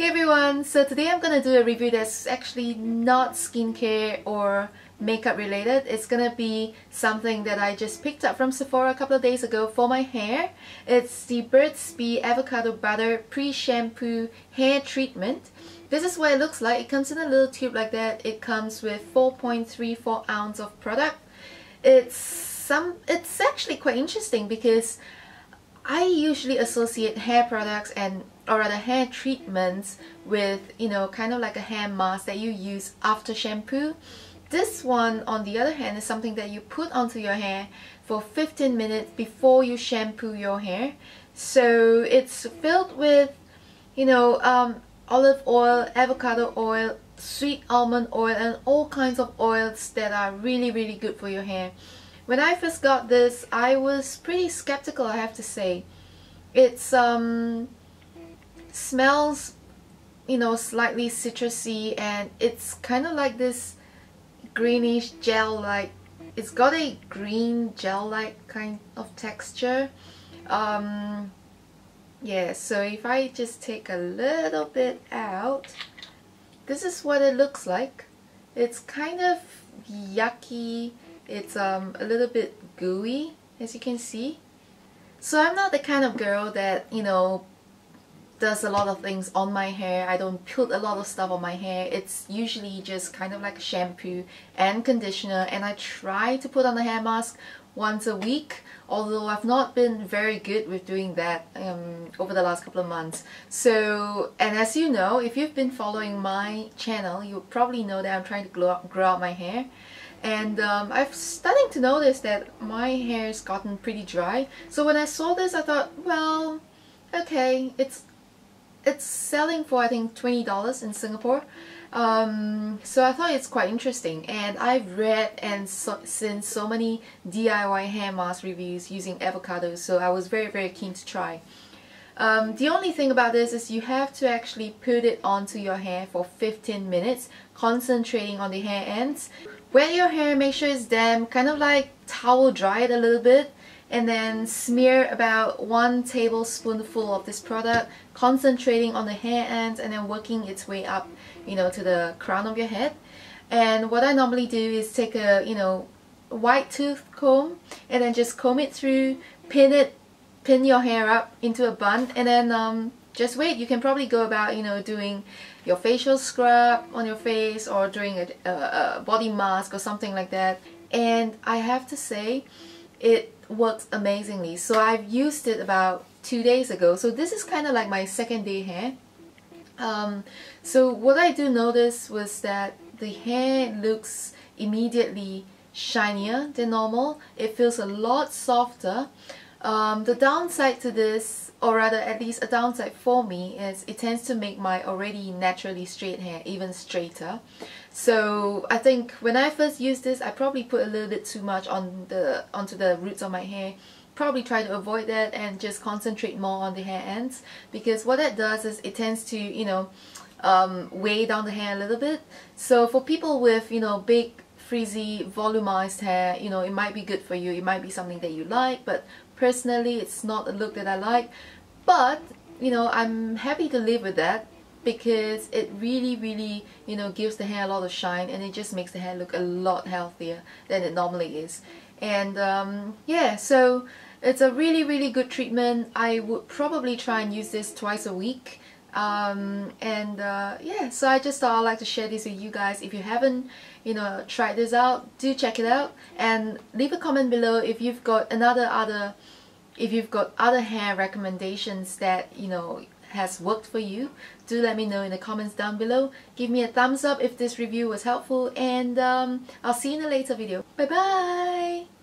Hey everyone, so today I'm gonna do a review that's actually not skincare or makeup related. It's gonna be something that I just picked up from Sephora a couple of days ago for my hair. It's the Burt's Bee Avocado Butter Pre-Shampoo Hair Treatment. This is what it looks like. It comes in a little tube like that. It comes with 4.34 ounce of product. It's some. It's actually quite interesting because I usually associate hair products and or rather hair treatments with you know kind of like a hair mask that you use after shampoo. This one on the other hand is something that you put onto your hair for 15 minutes before you shampoo your hair. So it's filled with you know um, olive oil avocado oil sweet almond oil and all kinds of oils that are really really good for your hair when I first got this, I was pretty skeptical, I have to say. It's um smells, you know, slightly citrusy and it's kind of like this greenish gel-like. It's got a green gel-like kind of texture. Um, yeah, so if I just take a little bit out, this is what it looks like. It's kind of yucky it's um, a little bit gooey, as you can see. So I'm not the kind of girl that, you know, does a lot of things on my hair. I don't put a lot of stuff on my hair. It's usually just kind of like shampoo and conditioner and I try to put on a hair mask once a week although I've not been very good with doing that um, over the last couple of months. So, and as you know, if you've been following my channel, you probably know that I'm trying to grow, grow out my hair and um, I'm starting to notice that my hair's gotten pretty dry. So when I saw this I thought well okay it's it's selling for I think $20 in Singapore. Um, so I thought it's quite interesting. And I've read and so, seen so many DIY hair mask reviews using avocados so I was very very keen to try. Um, the only thing about this is you have to actually put it onto your hair for 15 minutes, concentrating on the hair ends. Wet your hair, make sure it's damp, kind of like towel dry it a little bit, and then smear about one tablespoonful of this product, concentrating on the hair ends and then working its way up, you know, to the crown of your head. And what I normally do is take a, you know, white tooth comb and then just comb it through, pin it pin your hair up into a bun and then um, just wait. You can probably go about, you know, doing your facial scrub on your face or doing a, a, a body mask or something like that. And I have to say, it works amazingly. So I've used it about two days ago. So this is kind of like my second day hair. Um, so what I do notice was that the hair looks immediately shinier than normal. It feels a lot softer. Um, the downside to this, or rather at least a downside for me, is it tends to make my already naturally straight hair even straighter. So I think when I first used this, I probably put a little bit too much on the onto the roots of my hair. Probably try to avoid that and just concentrate more on the hair ends because what that does is it tends to, you know, um, weigh down the hair a little bit. So for people with, you know, big frizzy, volumized hair, you know, it might be good for you. It might be something that you like, but personally, it's not a look that I like. But, you know, I'm happy to live with that because it really, really, you know, gives the hair a lot of shine and it just makes the hair look a lot healthier than it normally is. And, um, yeah, so it's a really, really good treatment. I would probably try and use this twice a week um, and uh, yeah so I just thought I'd like to share this with you guys. If you haven't you know tried this out do check it out. And leave a comment below if you've got another other if you've got other hair recommendations that you know has worked for you. Do let me know in the comments down below. Give me a thumbs up if this review was helpful. And um, I'll see you in a later video. Bye bye